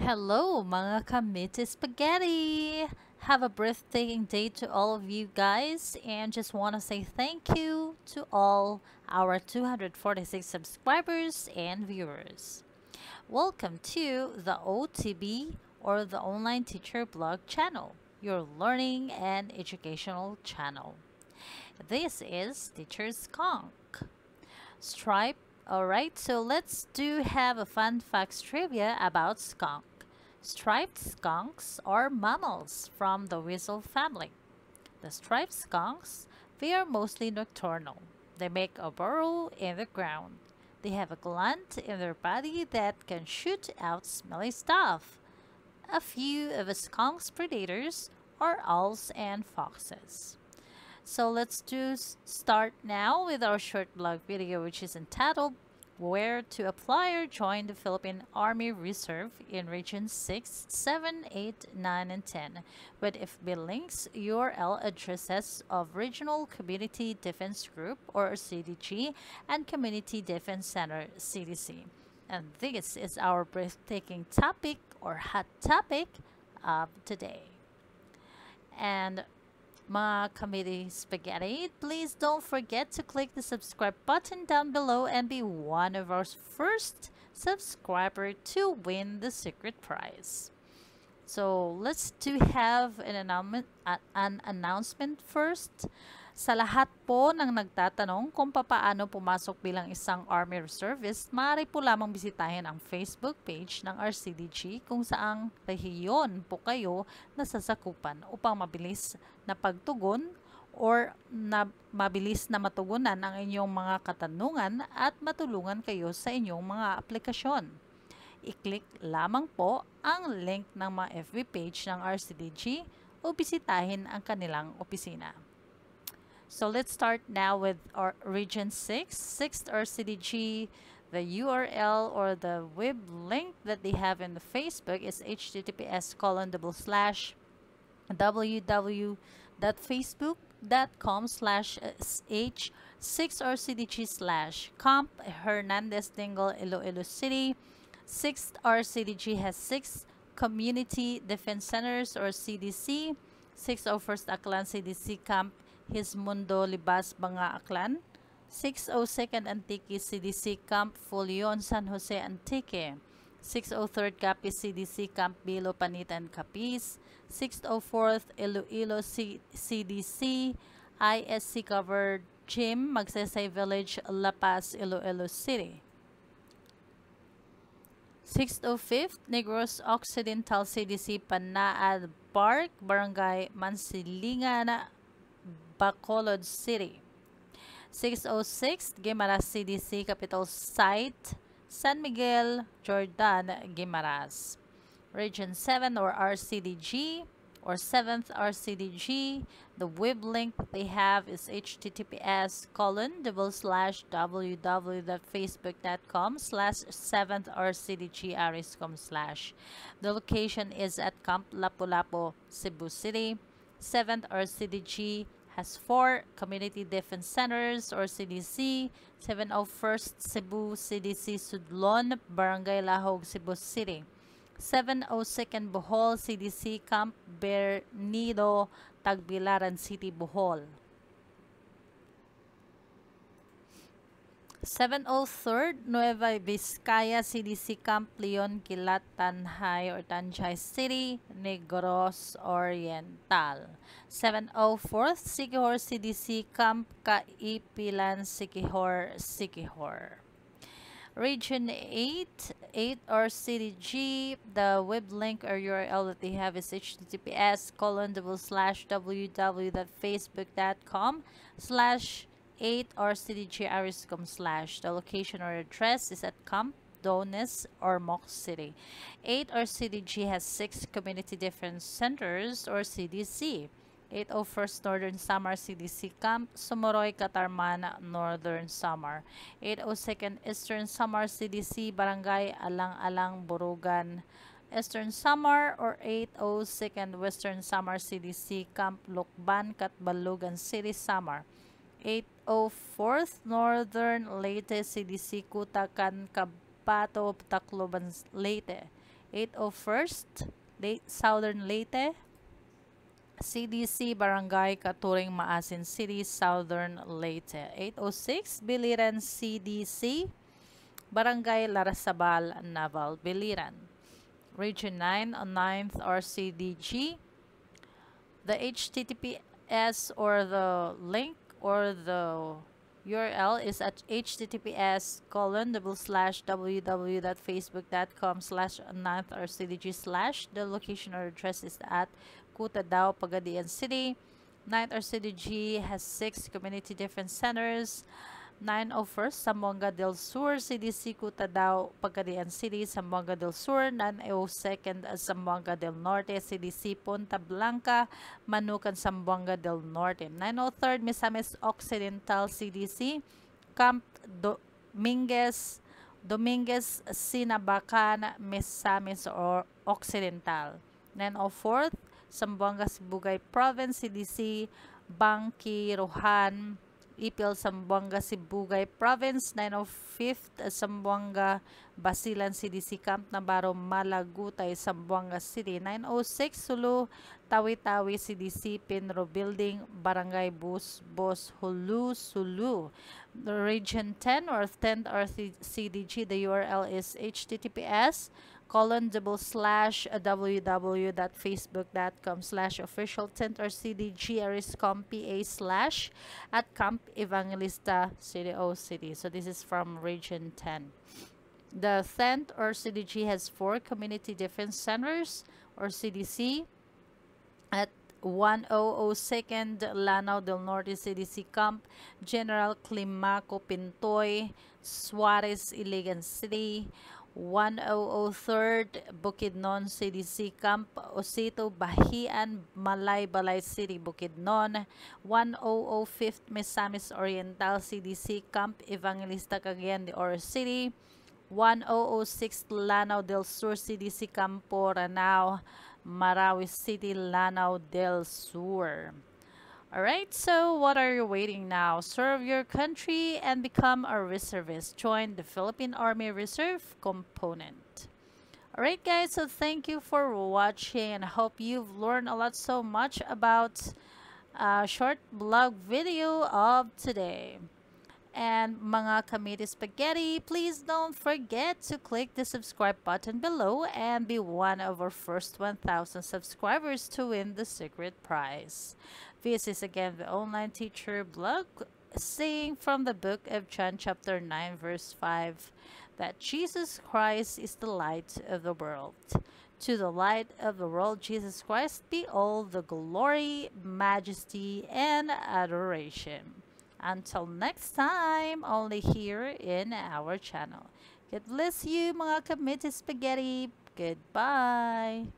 Hello, mga committee spaghetti! Have a breathtaking day to all of you guys, and just want to say thank you to all our 246 subscribers and viewers. Welcome to the OTV or the Online Teacher Vlog channel, your learning and educational channel. This is Teacher's Skunk. Stripe Alright, so let's do have a fun facts trivia about skunk. Striped skunks are mammals from the weasel family. The striped skunks, they are mostly nocturnal. They make a burrow in the ground. They have a gland in their body that can shoot out smelly stuff. A few of a skunk's predators are owls and foxes. So let's do start now with our short blog video which is entitled Where to Apply or Join the Philippine Army Reserve in Region 6, 7, 8, 9, and 10 with FB links, URL addresses of Regional Community Defense Group or CDG and Community Defense Center CDC. And this is our breathtaking topic or hot topic of today. And mga committee spaghetti, please don't forget to click the subscribe button down below and be one of our first subscriber to win the secret prize. So let's do have an announcement, an announcement first. Sa lahat po ng nagtatanong kung papaano pumasok bilang isang Army Reservist, maaari po lamang bisitahin ang Facebook page ng RCDG kung saang rehiyon po kayo nasasakupan upang mabilis na pagtugon or na mabilis na matugunan ang inyong mga katanungan at matulungan kayo sa inyong mga aplikasyon. I-click lamang po ang link ng mga FB page ng RCDG o bisitahin ang kanilang opisina. So let's start now with our region 6, 6th RCDG. The URL or the web link that they have in the Facebook is https colon double slash www.facebook.com slash h6rcdg slash comp Hernandez Dingle Iloilo City. 6th RCDG has six community defense centers or CDC. 601st Aklan CDC Camp His Mundo Libas Banga Aklan, 602nd Antique CDC Camp Fulion San Jose Antique, 603rd Capiz CDC Camp Bilo Panitan Capiz, 604th Iloilo C CDC ISC covered gym Magsaysay Village La Paz Iloilo City. 605th Negros Occidental CDC Panaad Park Barangay Mansilingan Bacolod City. 606 Guimaras CDC Capital Site, San Miguel, Jordan, Guimaras. Region 7 or RCDG or 7th RCDG. The web link they have is https colon double slash www.facebook.com slash 7th RCDG ARESCOM slash. The location is at Camp Lapu-Lapu, Cebu City. 7th RCDG has four community defense centers or CDC, 701st Cebu CDC Sudlon, Barangay Lahug, Cebu City. 702nd Bohol CDC Camp Bernido, Tagbilaran City, Bohol. 703rd Nueva Vizcaya CDC Camp Leon Kilat Tanhay or Tanjay City, Negros Oriental. 704th Siquijor CDC Camp Kaipilan Siquijor Siquijor. Region 8, 8 RCDG, the web link or URL that they have is https colon double slash www.facebook.com slash 8 RCDG slash. The location or address is at Camp Dones or Mox City. 8 RCDG has 6 community defense centers or CDC. 801st Northern Samar CDC Camp, Sumoroy, Catarman, Northern Samar. 802nd Eastern Samar CDC, Barangay Alang-Alang, Borongan, Eastern Samar or 802nd Western Samar CDC Camp, Lukban, Catbalogan City, Samar. 804th Northern Leyte CDC Kutakan Kabato Tacloban Leyte 801st, Late, Southern Leyte. CDC Barangay Katuring Maasin City, Southern Leyte. 806 Biliran CDC Barangay Larrazabal, Naval, Biliran. Region 9 on 9th RCDG. The HTTPS or the link or the URL is at https colon double slash www.facebook.com slash 9th RCDG slash. The location or address is at Cutadao, Pagadian City. 9th RCDG has six community different centers. 901st, Zamboanga del Sur, CDC Cutadao, Pagadian City, Zamboanga del Sur, 902nd, Zamboanga del Norte, CDC Punta Blanca, Manukan, Zamboanga del Norte, 903rd, Misamis Occidental, CDC, Camp Dominguez, Dominguez, Sinabacan, Misamis or Occidental, 904th, Zamboanga, Sibugay Province, CDC, Bangki, Rohan, Ipil, Sambuanga, Sibugay Province, 905th, Sambuanga, Basilan CDC Camp Navarro, Malagutay, Sambuanga City, 906, Sulu, Tawi-Tawi CDC, Pinro Building, Barangay Bus, Bos, Hulu, Sulu. Region 10 or 10th RCDG, the URL is https colon double slash www.facebook.com slash official tent or cdg arescom pa slash at camp evangelista cdo city. So this is from region 10 the 10th RCDG has four community defense centers or cdc at 1002nd Lanao del Norte CDC Camp, General Climaco Pintoy, Suarez, Iligan City, 1003rd Bukidnon CDC Camp Osito Bahian Malay Balay City Bukidnon. 1005th Misamis Oriental CDC Camp Evangelista Cagayan de Oro City. 1006 Lanao del Sur CDC Campo Ranao Marawi City Lanao del Sur Alright, so what are you waiting now? Serve your country and become a reservist. Join the Philippine Army Reserve component. Alright guys, so thank you for watching and I hope you've learned a lot so much about a short blog video of today. And mga Kamiti Spaghetti, please don't forget to click the subscribe button below and be one of our first 1,000 subscribers to win the secret prize. This is again the online teacher vlog saying from the book of John chapter 9 verse 5 that Jesus Christ is the light of the world. To the light of the world, Jesus Christ, be all the glory, majesty, and adoration. Until next time, only here in our channel. God bless you mga committed spaghetti. Goodbye.